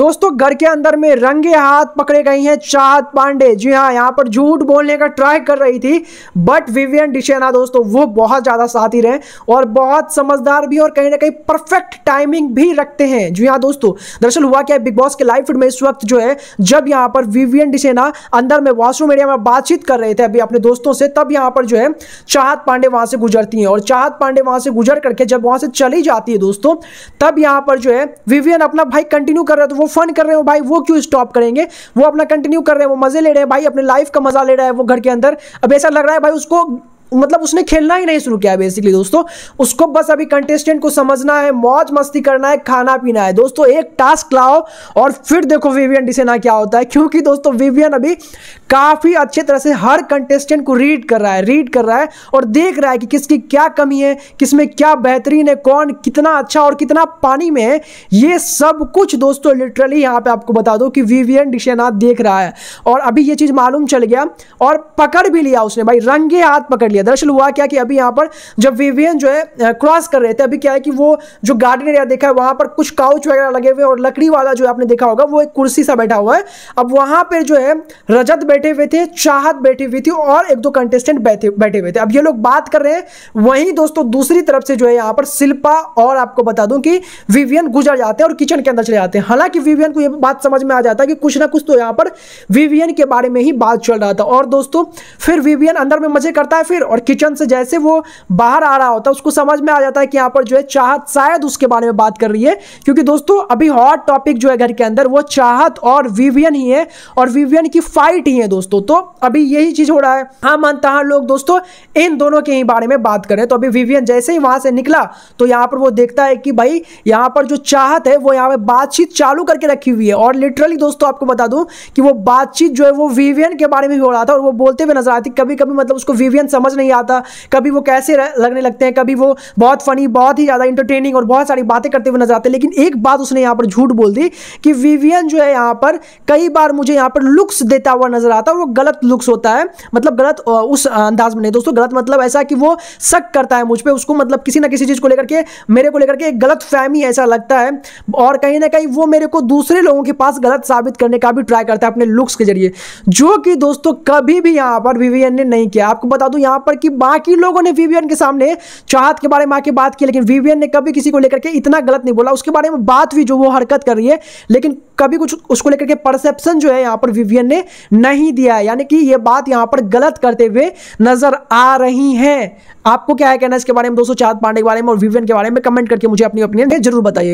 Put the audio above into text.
दोस्तों, घर के अंदर में रंगे हाथ पकड़े गई हैं चाहत पांडे। जी हाँ यहाँ पर झूठ बोलने का ट्राई कर रही थी बट विवियन डिशेना दोस्तों, वो बहुत ज़्यादा साथी रहे और बहुत समझदार भी और कहीं ना कहीं परफेक्ट टाइमिंग भी रखते हैं। जी हाँ दोस्तों, दरअसल हुआ क्या बिग बॉस के लाइव फ़ीड में इस वक्त जो है, जब यहाँ पर विवियन डिशेना अंदर में वॉशरूम एरिया में बातचीत कर रहे थे अभी अपने दोस्तों से, तब यहाँ पर जो है, चाहत पांडे वहाँ से गुजरती हैं और चाहत पांडे वहाँ से गुजर करके जब वहाँ से चली जाती है दोस्तों, तब यहाँ पर जो है विवियन अपना भाई कंटिन्यू कर रहे तो वो फन कर रहे हो भाई, वो क्यों स्टॉप करेंगे? वो अपना कंटिन्यू कर रहे हैं, वो मज़े ले रहे हैं, भाई अपने लाइफ का मज़ा ले रहा है वो घर के अंदर। अब ऐसा लग रहा है भाई उसको मतलब उसने खेलना ही नहीं शुरू किया बेसिकली दोस्तों। उसको बस अभी कंटेस्टेंट को समझना है, मौज मस्ती करना है, खाना पीना है। दोस्तों, एक टास्क लाओ और फिर देखो विवियन डिसेना क्या होता है। क्योंकि दोस्तों विवियन अभी काफ़ी अच्छे तरह से हर कंटेस्टेंट को रीड कर रहा है रीड कर रहा है और देख रहा है कि किसकी क्या कमी है, किसमें क्या बेहतरीन है, कौन कितना अच्छा और कितना पानी में है। ये सब कुछ दोस्तों लिटरली यहाँ पे आपको बता दो कि विवियन डिशेना देख रहा है। और अभी ये चीज़ मालूम चल गया और पकड़ भी लिया उसने। भाई, रंगे हाथ पकड़ लिया। लिया दरअसल हुआ क्या कि अभी यहाँ पर जब विवियन जो है क्रॉस कर रहे थे, अभी क्या है कि वो जो गार्डन एरिया देखा है, वहाँ पर कुछ काउच वगैरह लगे हुए और लकड़ी वाला जो आपने देखा होगा, वो एक कुर्सी सा बैठा हुआ है। अब वहाँ पर जो है, रजत बैठे हुए थे, चाहत बैठी हुई थी और एक दो कंटेस्टेंट बैठे बैठे हुए थे। अब ये लोग बात कर रहे हैं, वहीं दोस्तों दूसरी तरफ़ से जो है यहाँ पर शिल्पा और आपको बता दूँ कि विवियन गुजर जाते हैं और किचन के अंदर चले जाते हैं। हालाँकि विवियन को ये बात समझ में आ जाता है कि कुछ ना कुछ तो यहाँ पर विवियन के बारे में ही बात चल रहा था। और दोस्तों, फिर विवियन अंदर में मज़े करता है, फिर और किचन से जैसे वो बाहर आ रहा होता है, उसको समझ में आ जाता है कि यहाँ पर जो है चाहत शायद उसके बारे में बात कर रही है। क्योंकि दोस्तों, अभी हॉट टॉपिक जो है घर के अंदर, वो चाहत और विवियन ही है और विवियन की फाइट ही है दोस्तों। तो अभी यही चीज़ हो रहा है। हाँ मानता है लोग दोस्तों, इन दोनों के ही बारे में बात करें। तो अभी विवियन जैसे ही वहाँ से निकला तो यहाँ पर वो देखता है कि भाई, यहाँ पर जो चाहत है, वो यहाँ पे बातचीत चालू करके रखी हुई है। और लिटरली दोस्तों, आपको बता दूँ कि वो बातचीत जो है, वो विवियन के बारे में भी हो रहा था और वो बोलते हुए नज़र आती कभी कभी मतलब उसको विवियन समझ नहीं आता, कभी वो कैसे लगने लगते हैं, कभी वो बहुत फनी बहुत ही ज़्यादा इंटरटेनिंग और बहुत सारी बातें करते हुए नज़र आते हैं। लेकिन एक बात उसने यहाँ पर झूठ बोल दी कि विवियन जो है यहाँ पर कई बार मुझे यहाँ पर लुक्स देता हुआ नज़र आता है और वो गलत लुक्स होता है। मतलब गलत उस अंदाज में नहीं दोस्तों, गलत मतलब ऐसा कि वो शक करता है मुझ पर उसको मतलब किसी ना किसी चीज़ को लेकर के, मेरे को लेकर के एक गलत फहमी ऐसा लगता है। और कहीं ना कहीं वो मेरे को दूसरे लोगों के पास गलत साबित करने का भी ट्राई करता है अपने लुक्स के ज़रिए। जो कि दोस्तों कभी भी यहाँ पर विवियन ने नहीं किया। आपको बता दूँ, यहाँ पर कि बाकी लोगों ने विवियन के सामने चाहत के बारे में आके बात की, लेकिन विवियन ने कभी किसी को लेकर के इतना गलत नहीं बोला। उसके बारे में बात हुई जो वो हरकत कर रही है, लेकिन कभी कुछ उसको लेकर के परसेप्शन जो है यहाँ पर विवियन ने नहीं दिया है। यानी कि ये बात यहाँ पर गलत करते हुए नज़र आ रही है। आपको क्या है कहना इसके बारे में, दोस्तों चाहत पांडे के बारे में और विवियन के बारे में? कमेंट करके मुझे अपनी ओपिनियन ज़रूर बताइए।